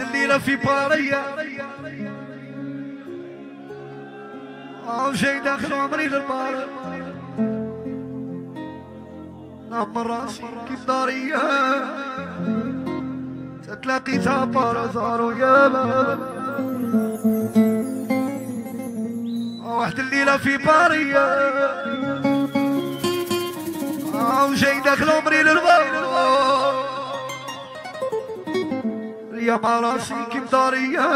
الليلة في بارية أو شيء داخل عمري للبار. نعم راسي كيف دارية تتلاقي تابار زارو يا بابا واحد الليلة في بارية أو شيء داخل عمري للبار. يا مراسي كيف دارية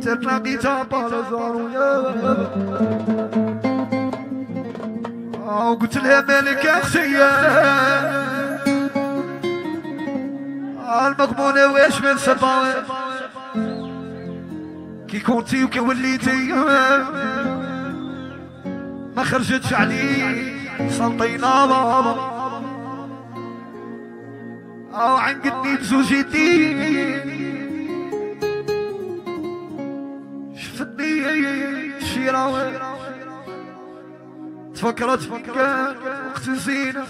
تتلاقي تابال زارو يا وقلت لها مالك اخشية المغمونة واش من سباوي كي كنتي وكي وليتي. ما خرجتش علي سلطينا بابا. أو عنقدني بزوجتي شفتني شيراوي تفكرت فكر وقت زينة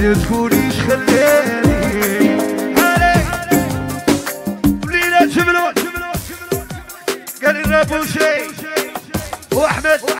تقوليش خلاني علي وليلة جبلون قال لي رابو شي واحمد